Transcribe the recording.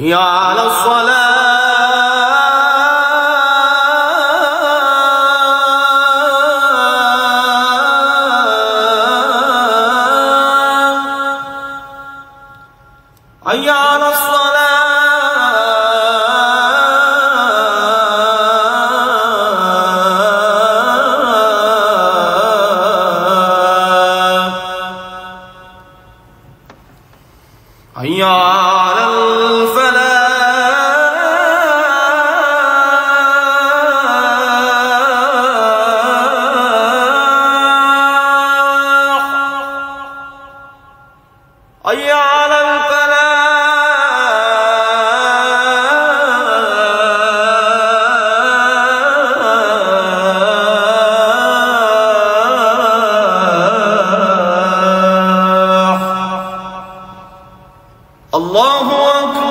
حي على الصلاة. حي على الصلاة. حي على حي على الفلاح. الله أكبر.